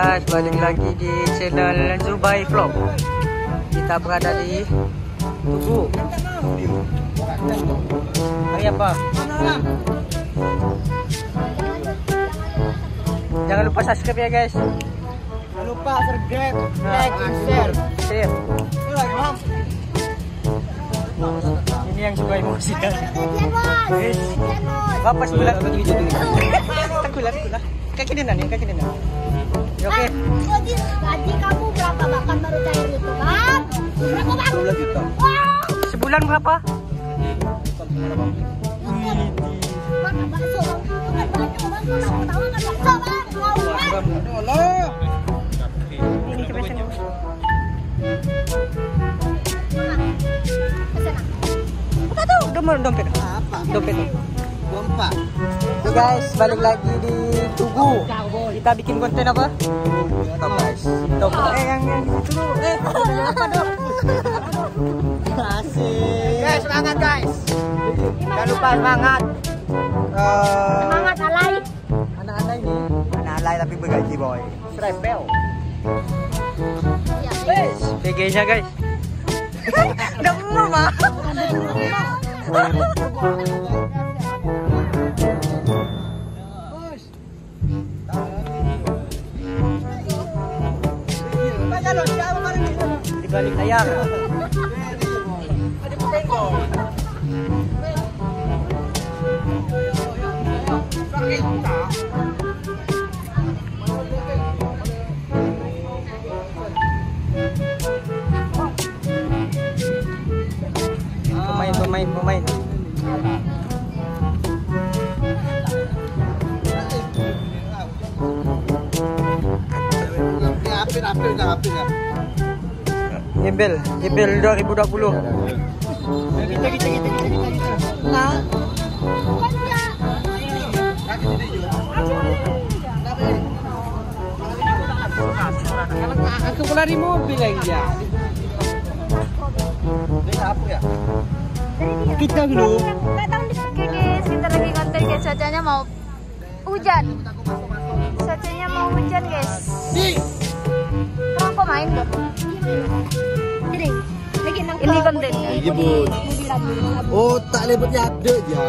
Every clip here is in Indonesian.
guys, balik lagi di channel Zubai Vlog. Kita berada di Tugu. Hari apa? Jangan lupa subscribe ya guys. Jangan lupa subscribe, like, and share. Share. Ini yang suka emosi kan. Guys, Bapak sebelah begini jadi. Takulah, takulah. Kaki dia kaki dia. Ya, Oke. Gaji, gaji kamu berapa makan baru cair itu kan? Berapa bang? Dua juta. Wow, Sebulan berapa? makan bakso bang. Makan bakso bang. Kalau tahu makan bakso bang. Mau bang? Allah. Ini coba tuh? Dompet, dompet. Apa? Dompet. Oke guys, balik lagi di Tugu. Kita bikin konten apa? Top guys. Dompet. Eh, yang yang di situ dulu. Eh, apa dong? Asik. Guys, semangat guys. Jangan lupa semangat. Eh, Semangat alay. anak-anak ini Anak alay tapi bergaji boy. serempel. Ya, Guys, BG-nya guys. Udah umur mah. galing ayak. Ano po kayo? Bakit ka? Kumain, kumain, kumain. Apil. Nyebel, nyebel 2020. Nah, Aku pula di mobil lagi ya. Ini apa ya? Kita guys, kita lagi konten guys. Cuacanya mau hujan. Cuacanya mau hujan guys. Kamu kok main kok? Ini kontennya. Jebut. Oh, tak lebetnya ada ya.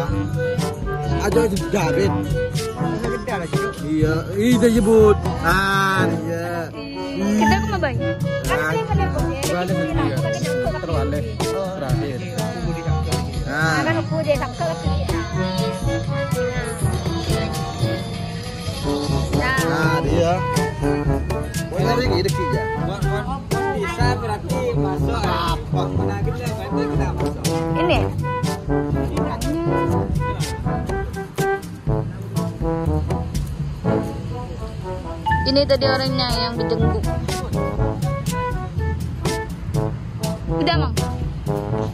Ada sudah, Ben. Iya, iya jebut. Ah, iya. Kita? Ah, dia. Terbalik. Terakhir. Nah, aku deh sangka Ini tadi orangnya yang berjenguk. Udah, Mang.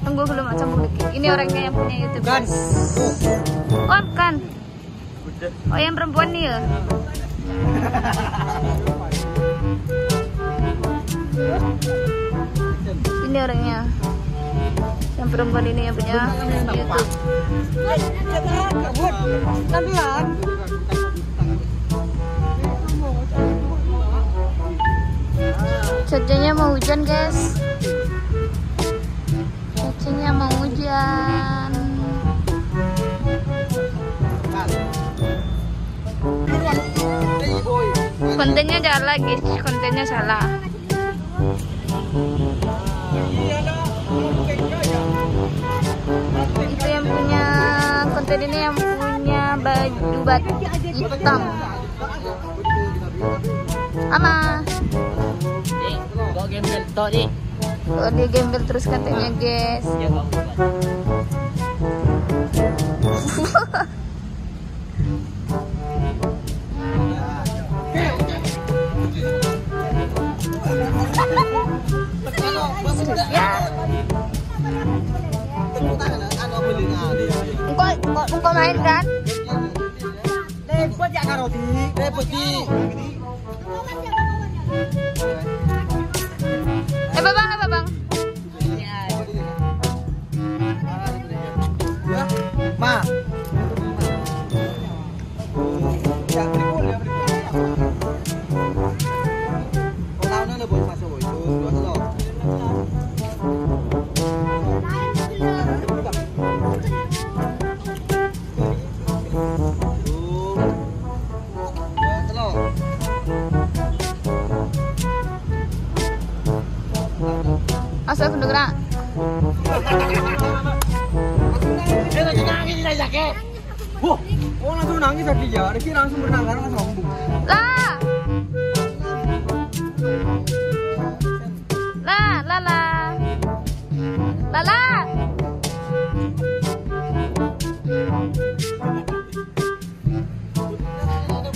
Tunggu dulu, Mang. Sambung dikit. Ini orangnya yang punya YouTube. kan. Oh, kan. Oh, yang perempuan nih ya. Ini orangnya. Yang perempuan ini yang punya YouTube. Cuacanya mau hujan, guys. Cuacanya mau hujan. Kontennya salah, guys. Kontennya salah. Itu yang punya konten ini yang punya baju batik hitam. Ama. Oh, dia gembel terus katanya, guys. ya. Engkau, engkau, engkau main kan? Repot ya karo di. Repot di. Masuk aku gerak. Eh, lagi nangis di jaket. Wah, oh langsung nangis tadi ya. Riki langsung berenang karena sombong. Lah. Lah, lah, lah. Lah, lah. Buru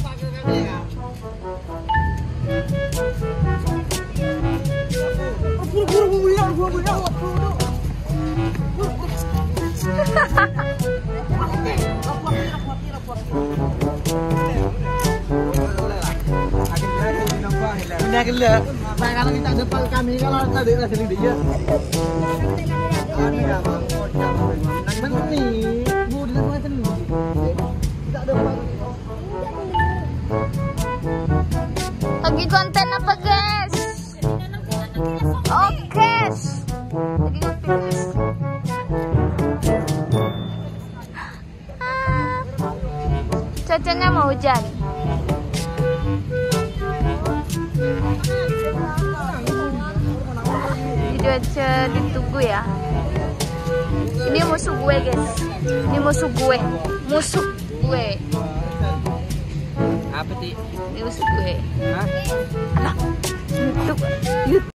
Kita depan kami kalau tadi sini dia. Bu di depan depan. Lagi konten apa, guys? Oke. Lagi guys. Ah. Cuacanya mau hujan. Aja ditunggu ya. Ini musuh gue, guys. Ini musuh gue. Musuh gue. Apa sih? Ini musuh gue. Hah? YouTube. YouTube.